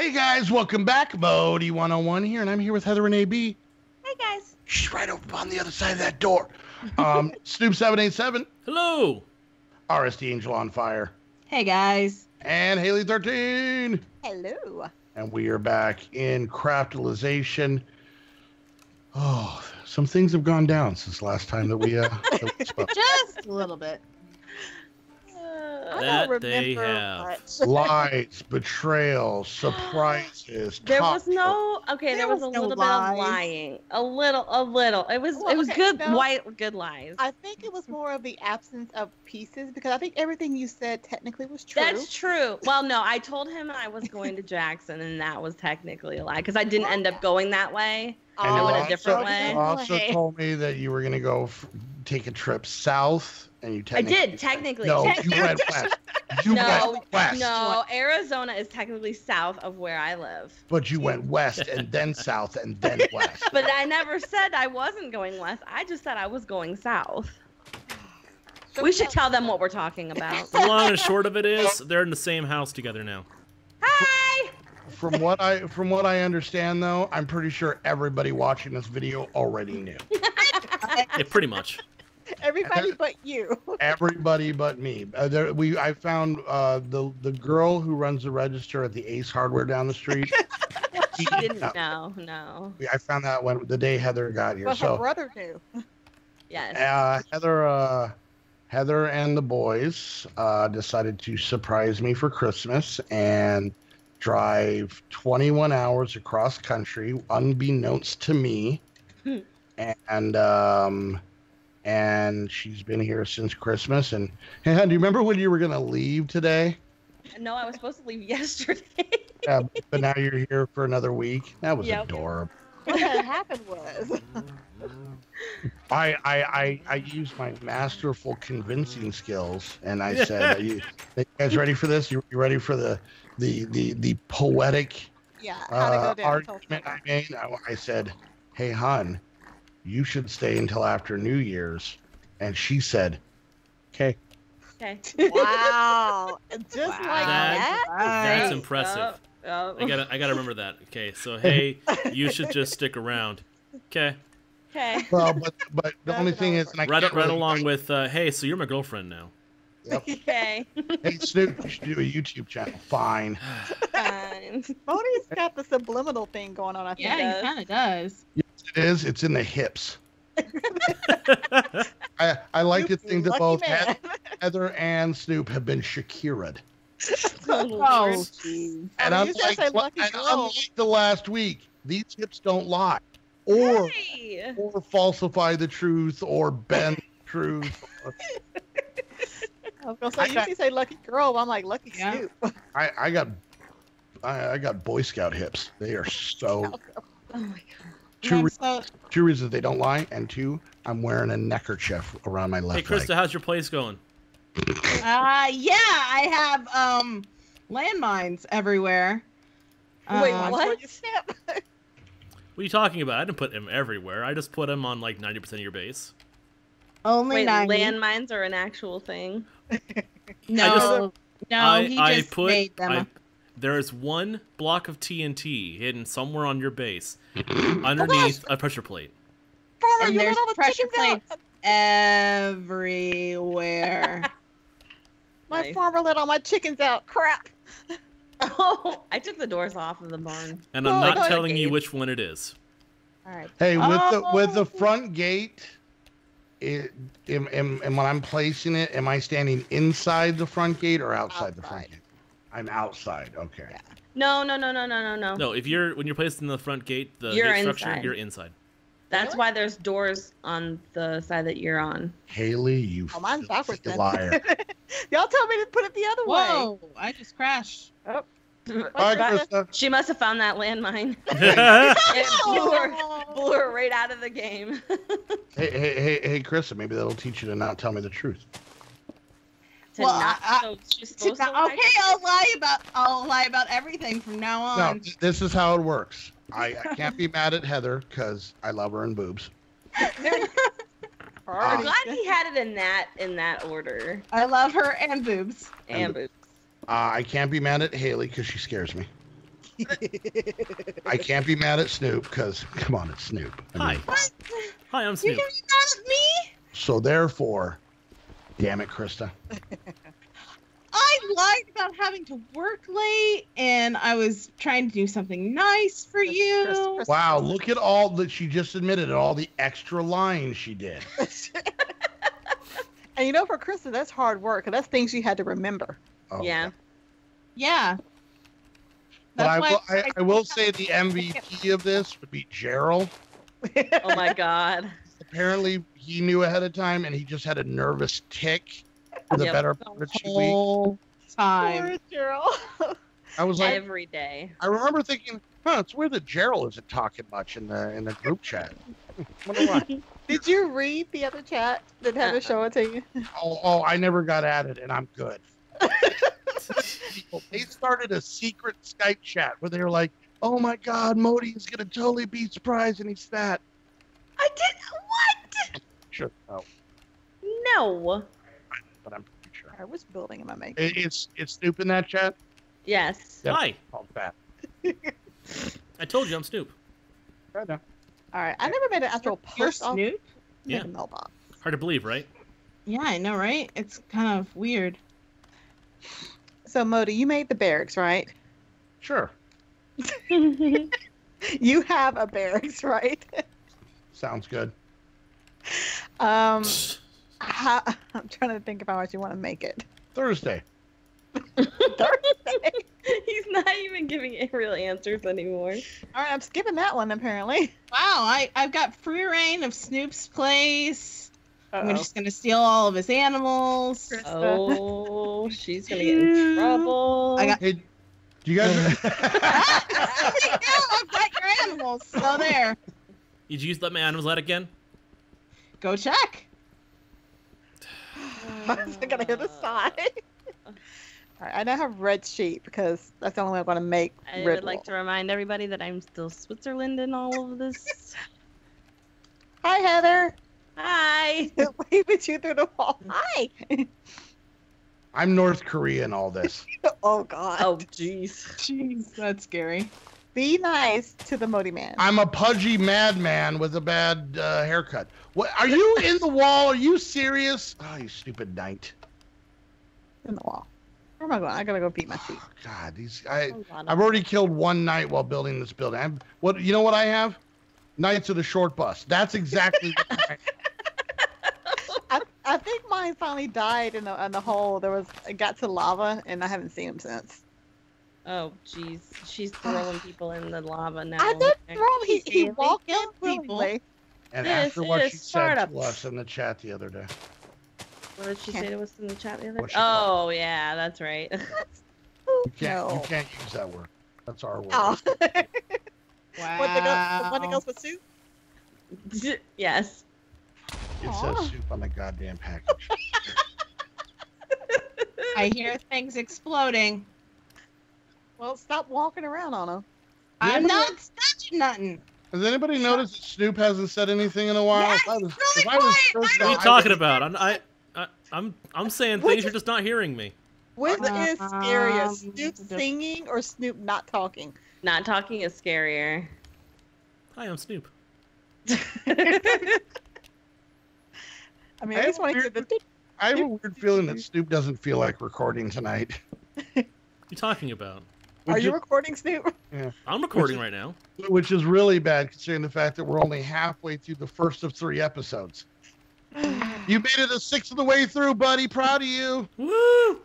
Hey guys, welcome back. Modii 101 here, and I'm here with Heather and AB. Hey guys. She's right over on the other side of that door. Um, Snoop 787, Hello. RSD Angel on Fire, Hey guys. and Haliee 13. Hello. And we are back in Craftilization. Oh, some things have gone down since last time that we, uh, that we spoke. Just a little bit. I That don't they have. much. Lies, betrayal, surprises. There was no okay. There, There was, was a no little lies. bit of lying, a little, a little. It was, Well, it was okay, good, no. white, good lies. I think it was more of the absence of pieces because I think everything you said technically was true. That's true. Well, no, I told him I was going to Jackson, and that was technically a lie because I didn't end up going that way. And I you went a also- different you way. also told me that you were going to go f- take a trip south, and you I did technically. No, you went west. You no, went west. no. Arizona is technically south of where I live. But you went west and then south and then west. But I never said I wasn't going west. I just said I was going south. We should tell them what we're talking about. The long and short of it is, they're in the same house together now. Hi. From what I from what I understand though, I'm pretty sure everybody watching this video already knew. Yeah, pretty much. Everybody but you. Everybody but me. Uh, there, we I found uh, the the girl who runs the register at the Ace Hardware down the street. She didn't know. No. I found that when the day Heather got here. But her brother knew. Yes. uh, Heather uh, Heather and the boys uh, decided to surprise me for Christmas and drive 21 hours across country, unbeknownst to me. Hmm. and um, and she's been here since Christmas. And hey, hon, do you remember when you were gonna leave today? No, I was supposed to leave yesterday. Yeah, but now you're here for another week. That was Yep. adorable. What happened was I, I I I used my masterful convincing skills, and I said, "Are you, you guys ready for this? You, you ready for the the the the poetic yeah, uh, go down. Tell us argument I made?" I, I said, "Hey, hon, you should stay until after New Year's," and she said, "Okay." Okay. Wow. Just like That- that. That's Nice. impressive. Oh, I gotta, I gotta remember that. Okay, so hey, you should just stick around. Okay, Okay. Well, but but the only thing is, and I right, can't right really- along with, uh, hey, so you're my girlfriend now. Yep. Okay. Hey, Snoop, you should do a YouTube channel. Fine. Fine. Modi's got the subliminal thing going on. I think. Yeah, he kind of does. It is. It's in the hips. I I like to think that both man. Heather and Snoop have been Shakira'd. Oh, Oh, And Oh, you should unlike, say lucky and girl. unlike the last week, these hips don't lie, or Hey. or falsify the truth, or bend the truth. or- I was gonna say, I you got- say lucky girl. I'm like lucky Yeah. Snoop. I I got I, I got Boy Scout hips. They are so Oh my god. Two re- two reasons they don't lie, and two, I'm wearing a neckerchief around my left Hey, Christa, leg. how's your place going? Uh, yeah, I have um landmines everywhere. Wait, Uh, what? Where you step. What are you talking about? I didn't put them everywhere. I just put them on like 90% of your base. Only Wait, 90. landmines are an actual thing. No, no, I, he I just put, made them. I, there is one block of TNT hidden somewhere on your base, underneath a pressure plate. Farmer, and you there's let all the pressure chickens out. plates everywhere. My Nice. farmer let all my chickens out. Crap. Oh, I took the doors off of the barn. And I'm Oh, not telling you which one it is. All right. Hey, with the with the Oh. front gate, it, am, am, and when I'm placing it, am I standing inside the front gate or outside, the front gate? I'm outside. Okay. Yeah. No, no, no, no, no, no, no. No, if you're when you're placed in the front gate, the You're gate structure, inside. you're inside. That's Really? why there's doors on the side that you're on. Haley, you Oh, mine's backwards filthy then. liar. Y'all told me to put it the other way. Whoa! I just crashed. Bye, What's that? Christa. She must have found that landmine. yeah, It blew her, blew her right out of the game. Hey, hey, hey, hey, Christa. Maybe that'll teach you to not tell me the truth. To Well, not, I- so she's supposed to okay, lie. I'll lie about I'll lie about everything from now on. th- this is how it works. I, I can't be mad at Heather because I love her and boobs. I'm Alrighty. glad he had it in that in that order. I love her and boobs. And boobs. Uh, I can't be mad at Haley because she scares me. I can't be mad at Snoop because, come on, it's Snoop. I Hi. mean, Hi, I'm Snoop. You Snoop. can be mad at me? so therefore, damn it, Christa. I lied about having to work late, and I was trying to do something nice for Chris- you. Chris- Chris- Wow, look at all that she just admitted, and all the extra lying she did. and you know, for Christa, that's hard work. 'cause that's things you had to remember. Oh, Yeah. Yeah. But I will, why I, I will say the MVP of this would be Gerald. Oh my god. Apparently, he knew ahead of time, and he just had a nervous tick for the Yep. better part of two weeks. whole time. Poor Gerald. I was like, Every day. I remember thinking, huh, it's weird that Gerald isn't talking much in the in the group chat. Wonder why. Did you read the other chat that had to Uh-uh. show it to you? Oh, oh, I never got added, and I'm good. They started a secret Skype chat where they were like, "Oh my God, Modi is gonna totally be surprised, and he's fat." I did what? Sure, no, No. but I'm pretty sure I was building in my making. it, it's it's Snoop in that chat Yes. Yep. Hi. called fat. I told you I'm Snoop. Right now. All right, I never made an actual You're post on Snoop? Yeah. the mailbox. Hard to believe, right? Yeah, I know, right? It's kind of weird. So Modi, you made the barracks, right? Sure, You have a barracks, right? Sounds good. Um, how, I'm trying to think of how much you want to make it. Thursday. Thursday. He's not even giving it real answers anymore. All right, I'm skipping that one apparently. Wow, I, I've got free reign of Snoop's place. I'm just gonna steal all of his animals. Oh, she's gonna get in trouble. I got- Hey, do you guys? yeah, I've got your animals. So there. Did you let my animals out again? Go check. I gotta hear the sigh. All right, I now have red sheep because that's the only way I'm gonna make I red would like to remind everybody that I'm still Switzerland in all of this. Hi, Heather. Hi. Waving you through the wall. Hi. I'm North Korea in all this. oh God. Oh, jeez. Jeez, that's scary. Be nice to the Modi man. I'm a pudgy madman with a bad uh, haircut. What? Are you in the wall? Are you serious? Oh, you stupid knight. in the wall. Where am I going? I gotta go beat my feet. God, these I. A lot I've already killed one knight while building this building. I'm, what you know what I have? Knights of the short bus. That's exactly I, I, I think mine finally died in the in the hole. There was it got to lava and I haven't seen him since. Oh, jeez. She's throwing people in the lava now. I didn't throw. He, he They walked in killed people. and This after what is she said Sparta. to us in the chat the other day. What did she say to us in the chat the other day? she Oh, yeah, that's right. You can't No. you can't use that word. That's our word. Oh. Wow. what the go, the one goes with soup? yes. It Aw. says soup on the goddamn package. I hear things exploding. Well, stop walking around on him. I'm not touching nothing. Has anybody noticed that Snoop hasn't said anything in a while? Yeah, if I was, really if I was quiet What are you talking about? I'm, I, I, I'm, I'm saying Which- things you're just not hearing me. Which is scarier, Um, Snoop singing or Snoop not talking? Not talking is scarier. Hi, I'm Snoop. I mean, I I just have want to hear the. I have a weird feeling that Snoop doesn't feel like recording tonight. What you talking about? Are you is- recording, Snoop? I'm recording right now. which is really bad considering the fact that we're only halfway through the first of three episodes. You made it a sixth of the way through, buddy. Proud of you. Woo!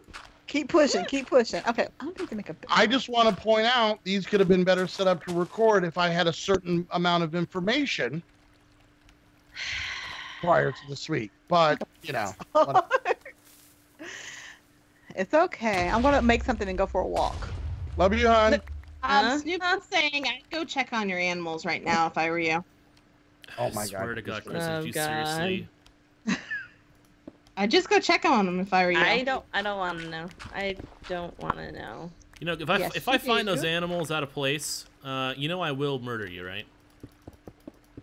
keep pushing, keep pushing. Okay, I don't need to make a. I just want to point out these could have been better set up to record if I had a certain amount of information prior to this week. But you know, it's okay. I'm gonna make something and go for a walk. Love you, hon. Um, Huh? Snoop was saying I'd go check on your animals right now if I were you. Oh my I swear God, to God, Chris, don't. did you Oh, God. seriously? I'd just go check on them if I were you. I don't. I don't want to know. I don't want to know. You know, if I Yes, if I find those animals out of place, uh, you know I will murder you, right?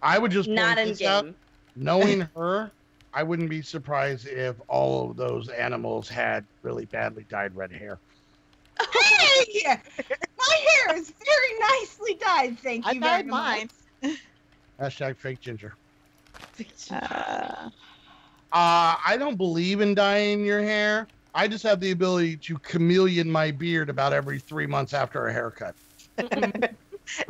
I would just Not in this out. game. Knowing her, I wouldn't be surprised if all of those animals had really badly dyed red hair. Hey! My hair is very nicely dyed, Thank you died very mine. much. Hashtag fake ginger. Uh, Uh, I don't believe in dyeing your hair. I just have the ability to chameleon my beard about every three months after a haircut.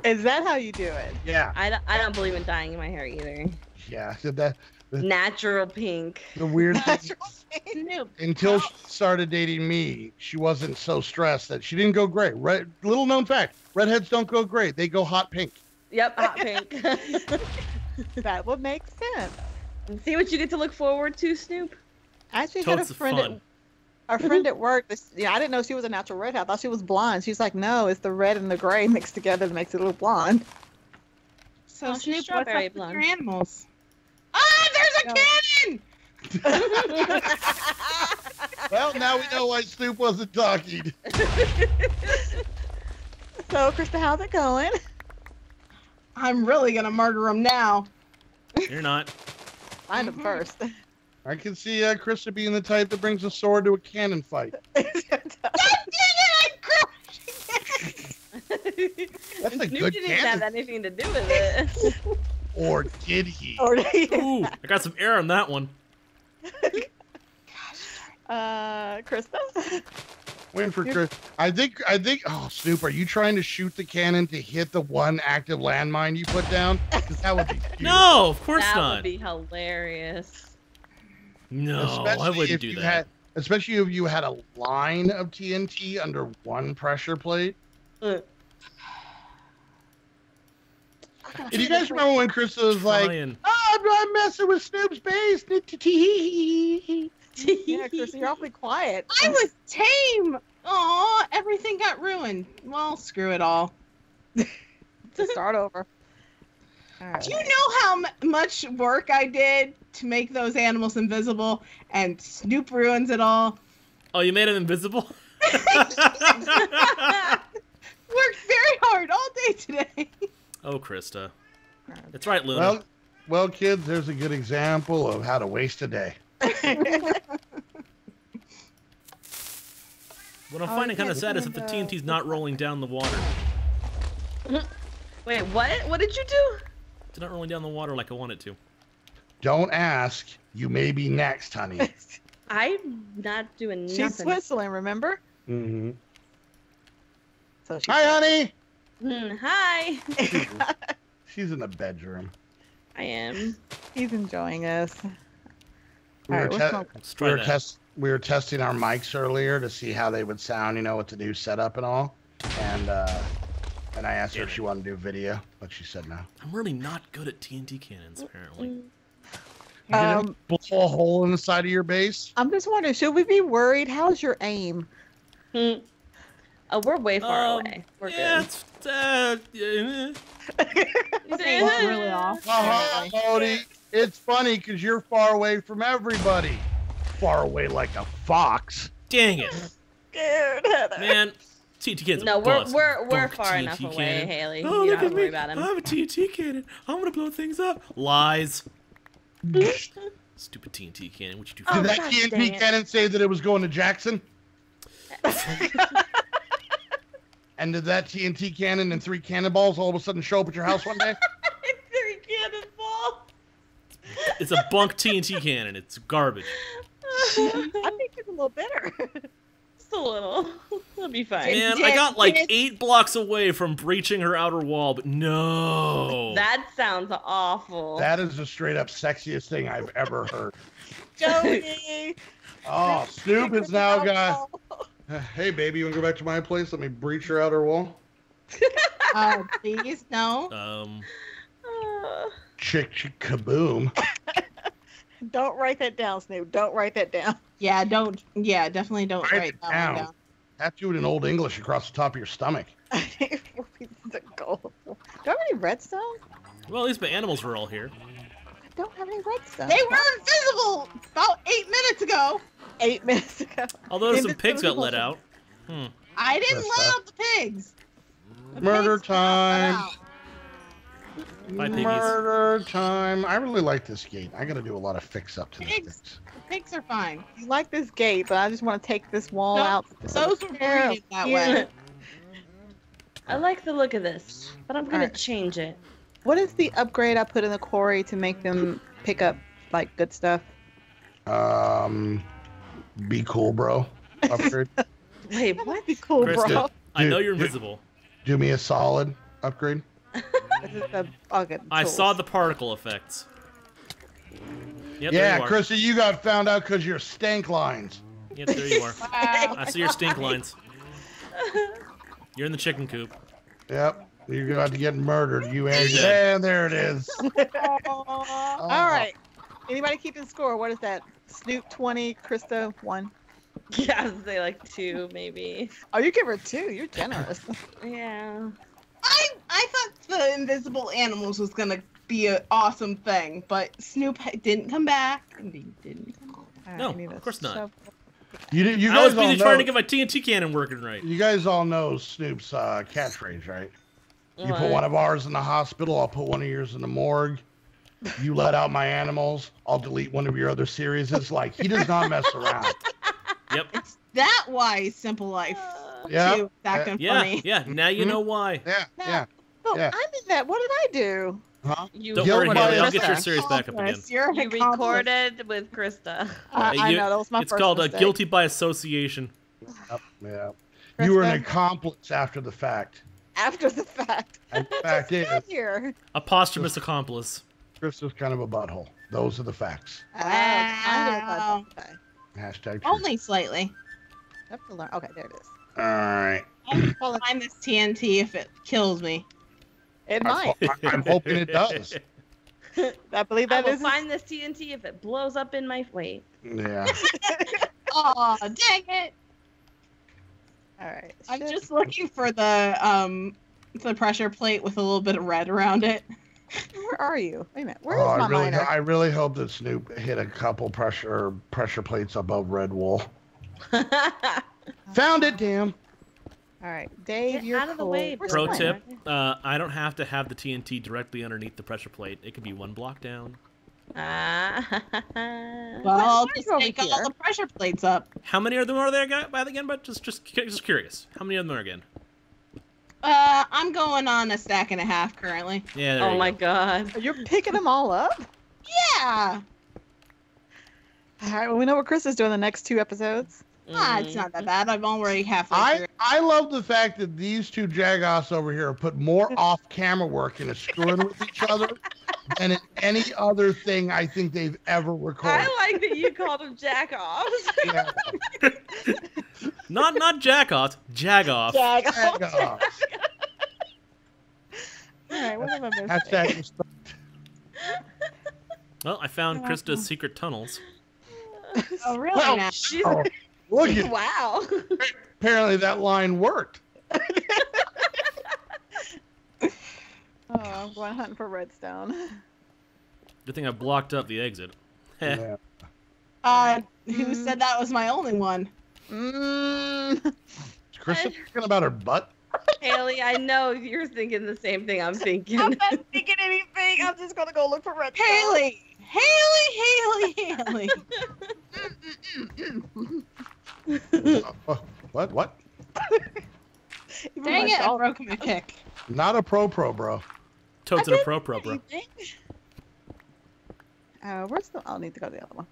is that how you do it? Yeah, I don't, I don't believe in dyeing my hair either. yeah. So that Natural pink. the weird. Natural thing. Snoop. Until she started dating me, she wasn't so stressed that she didn't go gray. Red, little known fact: redheads don't go gray; they go hot pink. Yep, hot pink. that would make sense. See what you get to look forward to, Snoop? I actually had a friend fun. at a friend at work. This, yeah, I didn't know she was a natural redhead. I thought she was blonde. She's like, no, it's the red and the gray mixed together that makes it look blonde. So Oh, she's Snoop, what's strawberry up with blonde. your animals? There's a No. cannon! Well, now we know why Snoop wasn't talking. So, Christa, how's it going? I'm really gonna murder him now. You're not. Find him Mhm. first. I can see uh, Christa being the type that brings a sword to a cannon fight. That's a Snoop good didn't even have anything to do with it. Or did he? Or- Ooh, I got some air on that one. uh, Christa? Waiting for Chris. I think. I think. Oh, Snoop, are you trying to shoot the cannon to hit the one active landmine you put down? Because that would be. Cute. No, of course that not. That would be hilarious. No, Especially I wouldn't if do you that. Had, especially if you had a line of TNT under one pressure plate. Uh, Do you guys remember when Chris was like, "Oh, I'm not messing with Snoop's base"? Yeah, Christa, you're awfully quiet. I was tame. Aw, everything got ruined. Well, screw it all. to start over. All right. Do you know how m- much work I did to make those animals invisible, and Snoop ruins it all? Oh, you made him invisible? Worked very hard all day today. Oh, Christa. That's right, Luna. Well, well, kids, there's a good example of how to waste a day. what I'm Oh, finding kind of sad is that the TNT's not rolling down the water. Wait, what? What did you do? It's not rolling down the water like I want it to. Don't ask. You may be next, honey. I'm not doing She's nothing. Switzerland, remember? mm-hmm. So she's Hi, honey. Hmm, hi. She's in the bedroom. I am. He's enjoying us. We were, right, te- let's smoke. Let's we were test we were testing our mics earlier to see how they would sound, you know, with the new setup and all. And uh and I asked her if she wanted to do video, but she said no. I'm really not good at TNT cannons, apparently. Mm. You gonna Um, blow a hole in the side of your base? I'm just wondering, should we be worried? How's your aim? Hmm. Oh, we're way far Um, away. We're yeah, good. it's, uh, yeah, Okay, it's really off. Uh-huh, Cody. It's funny because you're far away from everybody. Far away like a fox. dang it, Scared, Heather. man. TNT cannons. No, we're bust. we're we're Bunk far TNT enough away, cannon. Haley. Oh, you look don't at to worry me! about I him. have a TNT cannon. I'm gonna blow things up. Lies. Stupid TNT cannon. What you do? Oh, Did that gosh TNT cannon say that it was going to Jackson? and did that TNT cannon and three cannonballs all of a sudden show up at your house one day? Three cannonball. It's a bunk TNT cannon. It's garbage. I think it's a little better. Just a little. It'll be fine. Man, I got like eight blocks away from breaching her outer wall, but no. That sounds awful. that is the straight up sexiest thing I've ever heard. Jody. Oh, Snoop has now got. Hey, baby, you want to go back to my place? Let me breach your outer wall. Oh, please, no. Um, Uh, Chick, chick, kaboom. Don't write that down, Snoop. Don't write that down. Yeah, don't. Yeah, definitely don't Write write that down. one down. Have to do it in Old English across the top of your stomach. Four pieces of gold. Do I have any redstone? well, at least my animals were all here. I don't have any redstone. They were invisible about eight minutes ago. Eight minutes ago. Although some pigs got let out. Hmm. I didn't Christa. let out the pigs. The Murder pigs time. out. Bye, piggies. Murder time. I really like this gate. I got to do a lot of fix up to this. Pigs. Thing. The pigs are fine. I like this gate, but I just want to take this wall Nope, out. Those were Yeah, that yeah. way. I like the look of this, but I'm gonna Alright. change it. What is the upgrade I put in the quarry to make them pick up like good stuff? Um, be cool, bro. Upgrade. Wait, That what? would be cool, Christa, bro. I know you're invisible. Do me a solid upgrade. This is the, okay, I saw the particle effects. Yep, yeah, there you are. Christa, you got found out because you're stank lines. Yep, there you are. Wow. I see your stink lines. You're in the chicken coop. Yep. You're about to get murdered. You and and there it is. All right. Anybody keeping score? What is that? Snoop twenty, Christa one. Yeah, I'd like two, maybe. Oh, you give her two. You're generous. Yeah. I I thought the invisible animals was gonna be an awesome thing, but Snoop didn't come back. And he didn't come back. No, I of course not. shovel. You, you I was guys all busy know, trying to get my TNT cannon working right. you guys all know Snoop's uh, catchphrase, right? You put one of ours in the hospital, I'll put one of yours in the morgue. You let out my animals, I'll delete one of your other series. It's like he does not mess around. Yep. It's that why Simple Life. Uh, Yeah. Too, back and Yeah, funny. yeah. Now you Mhm. know why. Yeah, yeah. Oh, Yeah. I'm in that. What did I do? Huh? You, Don't Guilt worry, by Haley. I'll get your series back up again. Accomplice. You're you recorded with Christa. I, I you- know that was my It's first called a guilty by association. Yep, yeah. You were an accomplice after the fact. after the fact. And the fact is, here. A posthumous accomplice. Chris is kind of a butthole. Those are the facts. Uh, kind of a Wow. okay. Hashtag. truth. Only slightly. Have to learn. Okay, there it is. All right. I'm Well, find this TNT if it kills me. It I, might. I, am hoping it does. I believe I will is. find this TNT if it blows up in my wait. Yeah. Oh, dang it! All right. I'm just looking for the um the pressure plate with a little bit of red around it. Where are you? Wait a minute. Where is oh, my I really, miner? I really hope that Snoop hit a couple pressure pressure plates above Red Wool. Found it, damn. All right, Dave, Get you're out of the cool. way, Where's Pro mine? tip: uh, I don't have to have the TNT directly underneath the pressure plate. It could be one block down. Ah. Well, I'll just take all the pressure plates up. How many of them are there guy- by the again? But just, just, just curious. How many of them are again? Uh, I'm going on a stack and a half currently. Yeah. There oh you my go. god. You're picking them all up. Yeah. All right. Well, we know what Chris is doing the next two episodes. Ah, it's Mm. not that bad. I'm already halfway I, through. I love the fact that these two Jagos over here put more off camera work into screwing with each other than in any other thing I think they've ever recorded. I like that you called them jack offs. Yeah, Not, not jack off, jag off. Jag. Jagos. All right. What am I missing? Hashtag respect. Well, I found Christa's secret tunnels. Oh, really? Well, now? She's Oh, look at wow. apparently that line worked. Oh, I'm going hunting for redstone. Good thing I blocked up the exit. Yeah. Uh, who Mm. said that was my only one? Mm. Is Christa talking about her butt? Haley, I know you're thinking the same thing I'm thinking. I'm not thinking anything. I'm just gonna go look for redstone. Haley! Haley! Haley! Haley! Uh, what? What? Even Dang it, I dog- broke my pick. Not a pro pro, bro. Toads in a pro pro, bro. Uh, where's the? I'll need to go to the other one.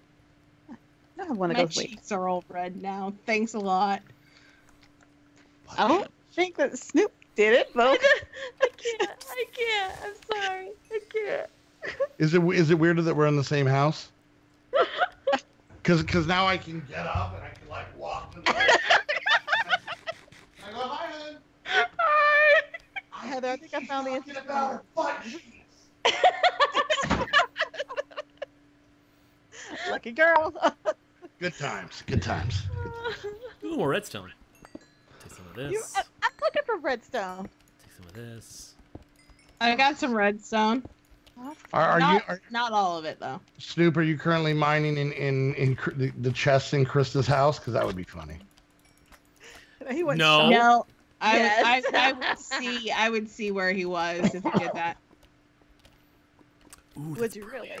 I have one that My goes wait. cheeks are all red now. Thanks a lot. I don't think that Snoop did it, but. I can't. I can't. I'm sorry. I can't. Is it is it weirder that we're in the same house? Because because now I can get up and I can like walk. To the I go hi, hun. Heather, I think I found the Talking answer. about her butt. Lucky girl. Good times. Good times. Ooh, more redstone. Take some of this. You, I, I'm looking for redstone. Take some of this. I got some redstone. Are, are you not, are, not all of it though. Snoop? Are you currently mining in in in Cr- the, the chests in Christa's house? Because that would be funny. He went No. shop- No, I, Yes. I, I would see. I would see where he was if he did that. Ooh, Would that's you really?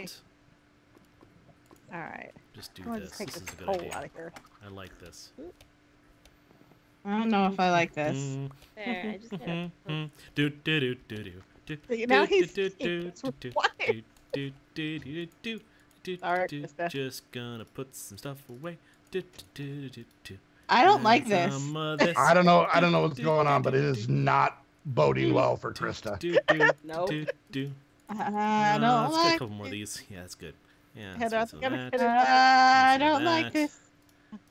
All right. Just do this. just take This this is a good idea. out of here. I like this. I don't know if I like this. Mm, There, I just gotta mm, do do do do do do. See, now he's-. Just gonna put some stuff away. I don't like this. Some of this. I don't know. I don't know what's going on, but it is not boding well for Christa. Do, do, Nope. do, do. I Uh, don't let's get a couple more of these. Yeah, that's good. Yeah, Heather, let's I do think I'm that. gonna- I do don't like this.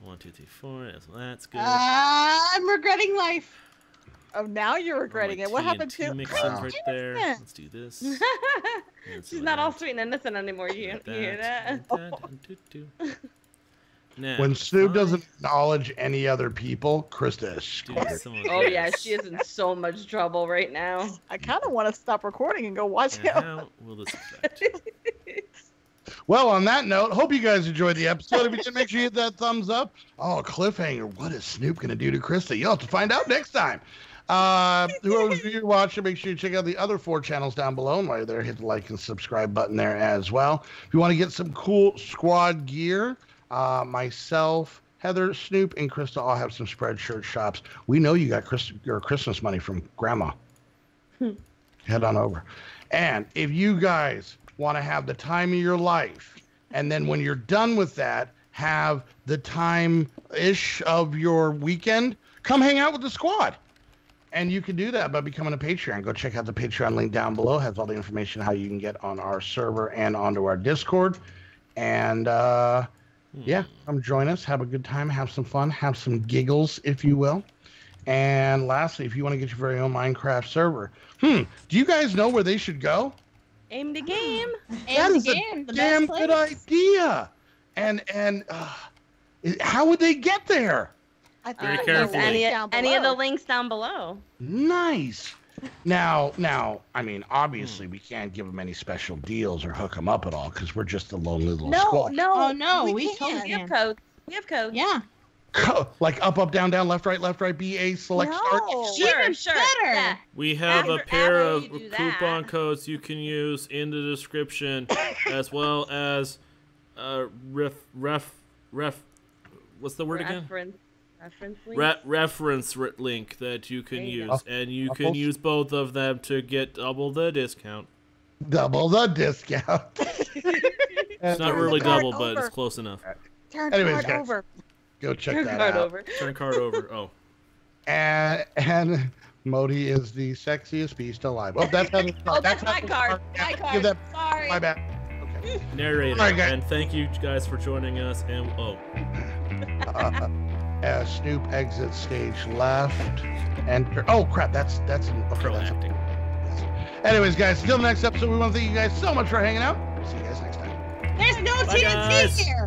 One, two, three, four. That's, that's good. I'm regretting life. Oh, now you're regretting my it. What happened to? two mixins right there. Let's do this. She's And some of not all sweet and innocent anymore. You, Like you hear that? like that, and do, do. Now, When Snoop five, doesn't acknowledge any other people, Christa is do scared. some of Oh yeah, she is in so much trouble right now. I kind of want to stop recording and go watch And him. how will this affect? Well, on that note, hope you guys enjoyed the episode. If you did, make sure you hit that thumbs up. Oh, cliffhanger. What is Snoop going to do to Christa? You'll have to find out next time. Uh, whoever's you're watching, make sure you check out the other four channels down below. And while you're there, hit the like and subscribe button there as well. If you want to get some cool squad gear, uh, myself, Heather, Snoop, and Christa all have some spreadshirt shops. We know you got Chris- your Christmas money from Grandma. Head on over. And if you guys want to have the time of your life, and then when you're done with that, have the time ish of your weekend, come hang out with the squad. And you can do that by becoming a Patreon. Go check out the Patreon link down below. It has all the information how you can get on our server and onto our Discord. And uh, yeah, come join us. Have a good time. Have some fun. Have some giggles, if you will. And lastly, if you want to get your very own Minecraft server, hmm, do you guys know where they should go? Aim2Game. That And is a the Damn good idea. And and uh, how would they get there? I Very think carefully. there's Any, any of the links down below. Nice. Now, now, I mean, obviously, Hmm. we can't give them any special deals or hook them up at all because we're just a lonely little No, squad. no, Oh, no, we can't. totally We have codes. We have codes. Yeah. Co- like up, up, down, down, left, right, left, right, B, A, select, start. No. Sure, Even sure. better. Yeah. We have a pair of coupon that. codes you can use in the description, as well as uh, ref ref ref. What's the word again? Reference. Reference links. Re- reference re- link that you can you use, go. and you can use both of them to get double the discount. Double the discount. It's not Turn really card double, but it's close enough. Turn Anyways, card guys. over. Go check Your that card out. over. Turn card over. Oh, And and Modi is the sexiest beast alive. Oh, that's how. Oh, that's my how- card. My Give card. that. Sorry. My bad. Okay. narrator. All right, guys. and thank you guys for joining us. And oh, uh, as Snoop exits stage left. Enter. Oh crap! That's that's an, okay. pro That's acting. Anyways, guys, until the next episode, we want to thank you guys so much for hanging out. See you guys next time. There's no Bye, TNT guys. here.